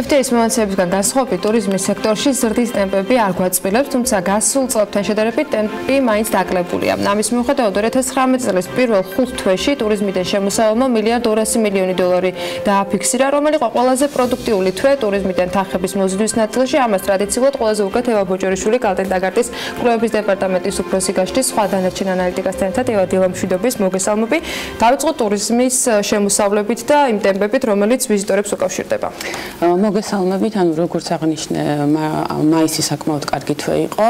FTA-ის მომაცემებისგან განსხვავებით ტურიზმის სექტორში ზრდის ტემპები არ გვაწყვილებს, თუმცა გასულ წლებთან შედარებით ტემპი მაინც დაკლებულია. ამის მიუხედავად 2019 წლის პირველ 5 თვეში ტურიზმიდან შემოსავალმა მილიარდ 200 მილიონი დოლარი დააფიქსირა, რომელიც იყო ყველაზე პროდუქტიული თვე ტურიზმიდან თანხების მოზიდვის ნაწილში. ამას ტრადიციულად ყველაზე უკეთ ევა ბოჭორიშვილი კალთენდაგარტის კვლევების დეპარტამენტის უფროსი გაშთის სხვა დანარჩენ ანალიტიკასთან ერთად ევა დილამშვიდობის მოგესალმები. დავიწყოთ ტურიზმის შემოსავლებით და იმ ტემპებით, რომელიც ვიზიტორებს უკავშირდება. მოგესალმებით, ანუ როგორც აღნიშნე, მაისი საკმაოდ კარგი თვე იყო.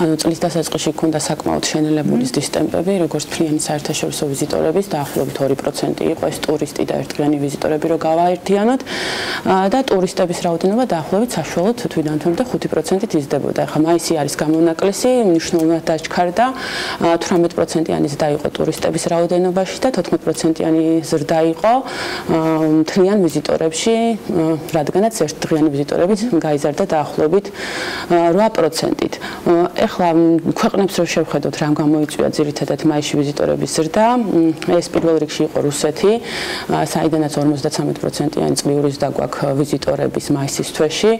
ანუ წლის დასაწყისში ქონდა საკმაოდ შენელებული ზრდის ტემპები, როგორც ფლიანი საერთაშორისო ვიზიტორების დაახლოებით 2% იყო ეს ტურისტი და ერთგანი ვიზიტორები რო გავაერთიანოთ. და ტურისტების რაოდენობა დაახლოებით საშუალოდ თვითონ თვითონ 5%-ით იზრდებოდა. ახლა მაისი არის გამონაკლისი, მნიშვნელოვნად დაჩქარდა. 18%-იანი ზრდა იყო ტურისტების რაოდენობაში და 14%-იანი ზრდა იყო მთლიან ვიზიტორებში, რადგანაც ერთდღიანი ვიზიტორებით გაიზარდა დაახლოებით 8%-ით. ეხლა ქვეყნებს რო შევხედოთ, რამ გამოიწვია ძირითადად მაისში ვიზიტორების ზრდა, ეს პირველ რიგში იყო რუსეთი, საიდანაც 53%-იანი წლიური ზრდა გვაქვს ვიზიტორების მაისის თვეში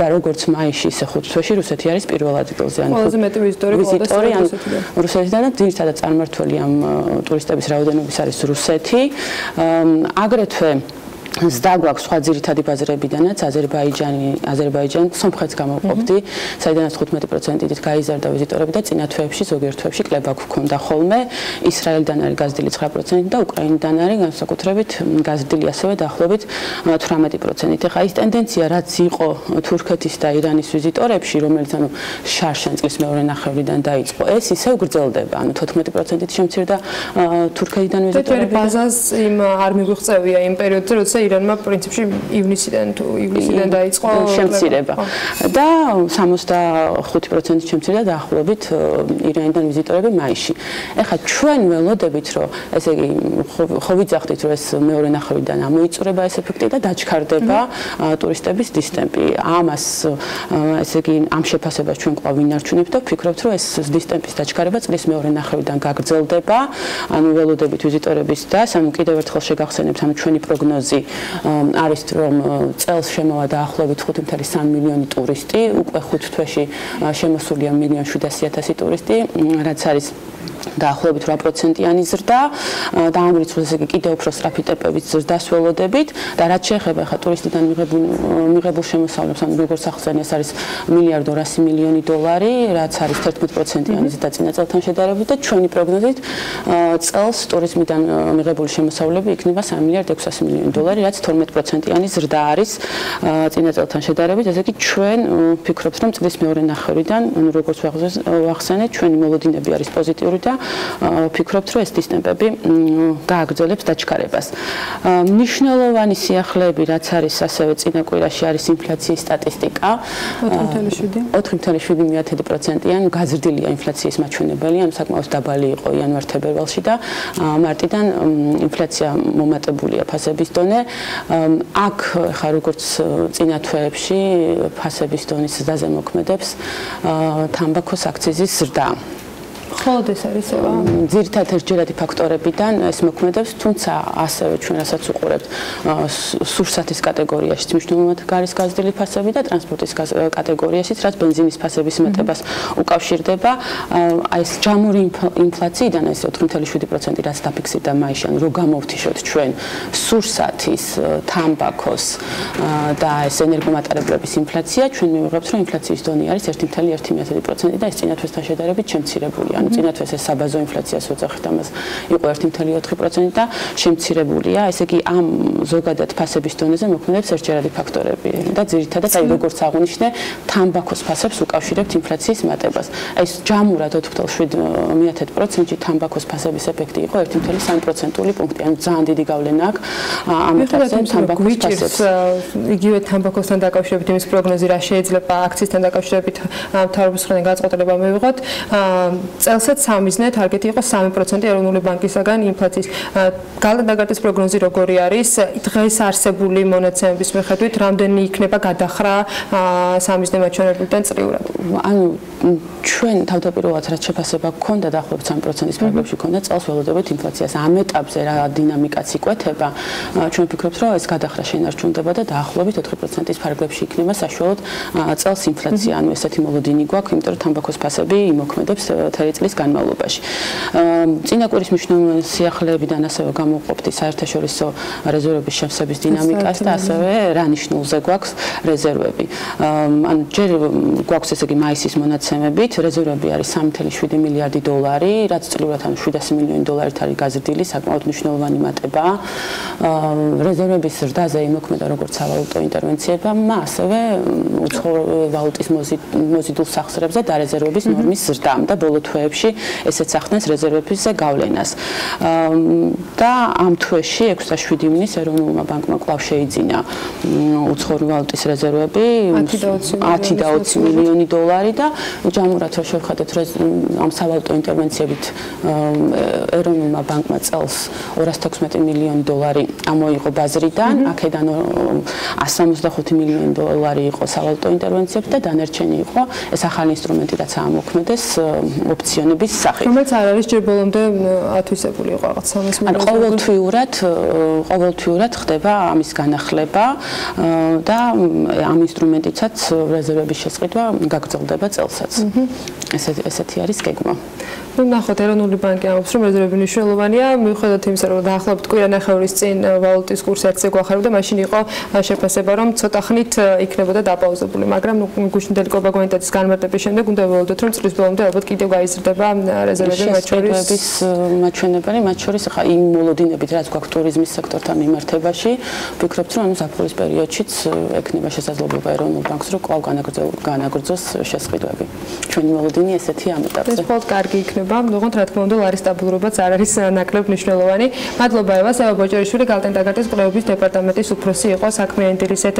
და როგორც მაისში, ისე ხუთ თვეში რუსეთი არის პირველ ადგილზე. ანუ ყველაზე მეტი ვიზიტორი ყოლას რუსეთიდან და ძირითადად წარმართველი ამ ტურისტების რაოდენობის არის რუსეთი. აგრეთვე ზდა გვაქვს სხვა ძირითადი ბაზრებიდანაც აზერბაიჯანი, აზერბაიჯანი სომხეთს გამოვყოფდი, საიდანაც 15%-ით გაიზარდა ვიზიტორები და წინა თვეებში ზოგიერთ თვეებში კლება გვქონდა ხოლმე. ისრაელიდან არის გაზრდილი 9% და უკრაინიდან არის განსაკუთრებით გაზრდილი ასევე დაახლოებით 18%. ეხლა ის ტენდენცია რაც იყო თურქეთის და ირანის ვიზიტორებში, რომელიც ანუ შარშან წლის მეორე ნახევრიდან დაიწყო, ეს ისევ გრძელდება. ანუ 14%-ით შემცირდა თურქეთიდან ვიზიტორები. და ბაზას იმ არ მიგვიღწევია იმ პერიოდზე, როცა ირანმა პრინციპში ივნისიდან თუ ივლისიდან დაიწყო შემცირება და 65% შემცირდა დაახლოებით ირანიდან ვიზიტორები მაისში. ეხლა ჩვენ ველოდებით რომ ესე იგი ხო ვიძახდით რომ ეს მეორე ნახევრიდან ამოიწურება ეს ეფექტი და დაჩქარდება ტურისტების დისტემპი. ამას ესე იგი ამ შეფასებას ჩვენ კვლავ ვინარჩუნებთ და ვფიქრობთ რომ ეს დისტემპის დაჩქარება წლის მეორე ნახევრიდან გაგრძელდება. ანუ ველოდებით ვიზიტორების და სამ კიდევ ერთხელ შეგახსენებთ ანუ ჩვენი პროგნოზი არის რომ წელს შემოვა დაახლოებით 5.3 მილიონი ტურისტი, უკვე 5 თვეში შემოსულია 1.700.000 ტურისტი, რაც არის დაახლოებით 8%-იანი ზრდა. და ამ რიცხვს ესე კიდევ უფრო სწრაფი ტემპებით ზრდას ველოდებით და რაც შეეხება ხა ტურისტიდან მიღებულ მიღებულ შემოსავლებს, ანუ როგორც ახსენე, ეს არის მილიარდ 200 მილიონი დოლარი, რაც არის 11%-იანი ზრდა წინა წელთან შედარებით და ჩვენი პროგნოზით წელს ტურიზმიდან მიღებული შემოსავლები იქნება 3 მილიარდ 600 მილიონი დოლარი, რაც 12%-იანი ზრდა არის წინა წელთან შედარებით. ესე იგი ჩვენ ვფიქრობთ, რომ წლის მეორე ნახევრიდან, ანუ როგორც ვახსენე, ჩვენი მოლოდინები არის პოზიტიური და ვფიქრობთ, რომ ეს დისტემპები გააგრძელებს დაჩქარებას. ნიშნულოვანი სიახლეები, რაც არის ასევე წინა კვირაში არის ინფლაციის სტატისტიკა. 4.7%-იანი გაზრდილია ინფლაციის მაჩვენებელი, ამ საკმაოდ დაბალი იყო იანვარ-თებერვალში და მარტიდან ინფლაცია მომატებულია ფასების დონე. აქ ხა როგორც წინა თვეებში ფასების დონის ზრდაზე მოქმედებს თამბაქოს აქციზის ზრდა. ხოლოდ ეს არის ევა ძირითადად ერთჯერადი ფაქტორებიდან ეს მოქმედებს თუმცა ასევე ჩვენ რასაც უყურებთ სურსათის კატეგორიაში მნიშვნელოვნად გარის გაზრდილი ფასები და ტრანსპორტის კატეგორიაში რაც ბენზინის ფასების მეტებას უკავშირდება აი ეს ჯამური ინფლაციიდან ეს 4.7% რაც დაფიქსირდა მაისში ანუ რო გამოვთიშოთ ჩვენ სურსათის თამბაქოს და ეს ენერგომატარებლების ინფლაცია ჩვენ მივიღებთ რომ ინფლაციის დონე არის 1.1% და ეს წინა თვესთან შედარებით შემცირებულია ანუ წინათვეს ეს საბაზო ინფლაციას უძახით ამას. იყო 1.4% და შემცირებულია ესე იგი ამ ზოგადად ფასების დონეზე მოქმედებს ერთჯერადი ფაქტორები. და ძირითადად აი როგორც აღნიშნე თამბაქოს ფასებს უკავშირებთ ინფლაციის მატებას. აი ეს ჯამურად 4.7%-ში თამბაქოს ფასების ეფექტი იყო 1.3%-ული პუნქტი. ანუ ძალიან დიდი გავლენა აქვს ამ ეტაპზე თამბაქოს ფასებს. იგივე თამბაქოსთან დაკავშირებით იმის პროგნოზი რა შეიძლება აქციისთან დაკავშირებით მთავრობის მხრიდან გაწყვეტილება მივიღოთ წელსაც სამიზნე თარგეტი იყო 3% ეროვნული ბანკისაგან ინფლაციის. გალდაგარტის პროგნოზი როგორი არის? დღეს არსებული მონაცემების მიხედვით რამდენი იქნება გადახრა სამიზნე მაჩვენებლებიდან წლიურად ანუ ჩვენ თავდაპირველად რაც შეფასება გქონდა დაახლოებით 3%-ის ფარგლებში გქონდა წელს ველოდებით ინფლაციას. ამ ეტაპზე რა დინამიკაც იკვეთება ჩვენ ვფიქრობთ რომ ეს გადახრა შენარჩუნდება და დაახლოებით 4%-ის ფარგლებში იქნება საშუალოდ წელს ინფლაცია. ანუ ესეთი მოლოდინი გვაქვს იმიტომ რომ თამბაქოს ფასები იმოქმედებს თერი წლის განმავლობაში. წინა კვირის მნიშვნელოვანი სიახლეებიდან ასევე გამოვყოფთ საერთაშორისო რეზერვების შევსების დინამიკას და ასევე რა ნიშნულზე გვაქვს რეზერვები. ანუ ჯერ გვაქვს ესე იგი მაისის მონაცემებით რეზერვები არის 3.7 მილიარდი დოლარი, რაც წლიურად ანუ 700 მილიონი დოლარით არის გაზრდილი, საკმაოდ მნიშვნელოვანი მატებაა. რეზერვების ზრდაზე იმოქმედა როგორც სავალუტო ინტერვენციება, ასევე უცხო ვალუტის მოზიდულ სახსრებზე დარეზერვების ნორმის ზრდამ და ბოლო თვეებში ესეც ახდენს რეზერვებისზე გავლენას. და ამ თვეში 6-7 ივნის ეროვნულმა ბანკმა კვლავ შეიძინა უცხო ვალუტის რეზერვები 10 და 20 მილიონი დოლარი და ჯამურად რო შევხედოთ ამ სავალუტო ინტერვენციებით ეროვნულმა ბანკმა წელს 216 მილიონი დოლარი ამოიღო ბაზრიდან, აქედან 165 მილიონი დოლარი იყო სავალუტო ინტერვენციები და დანარჩენი იყო ეს ახალი ინსტრუმენტი რაც ამოქმედეს ოპციონების სახით. რომელიც არ არის ჯერ ბოლომდე ათვისებული იყო რაღაც 300 მილიონი. ანუ ყოველთვიურად ყოველთვიურად ხდება ამის განახლება და ამ ინსტრუმენტიცაც რეზერვების შესყიდვა გაგრძელდება წელსაც. ესეთი ესეთი არის გეგმა. Ну ნახოთ ეროვნული ბანკი ამბობს რომ რეზერვები მნიშვნელოვანია. მიუხედავად იმისა რომ დაახლოებით კვირანახევრის წინ ვალუტის კურსი ერთზე გვახარებდა მაშინ იყო შეფასება რომ ცოტა ხნით იქნებოდა დაპაუზებული მაგრამ გუშინდელი კობაგონიტეტის განმარტების შემდეგ უნდა ველოდოთ რომ წლის ბოლომდე ალბათ კიდევ გაიზრდება რეზერვები მათ შორის მაჩვენებელი მათ შორის ახლა იმ მოლოდინებით რაც გვაქვს ტურიზმის სექტორთან მიმართებაში ვფიქრობთ რომ ანუ საფურის პერიოდშიც ექნება შესაძლებლობა ეროვნულ ბანკს რომ კვლავ განაგრძოს შესყიდვები. ჩვენი მოლოდინი ესეთი ამ ეტაპზე ეს ფოლტ კარგი იქნება იქნება. ნუღოთ რა თქმა უნდა ლარის სტაბილურობაც არ არის ნაკლებ მნიშვნელოვანი. მადლობა ევა, საერთო ბოჭორიშვილი გალტენ ტაგარტის კვლევების დეპარტამენტის უფროსი იყო საქმე ინტერესეთ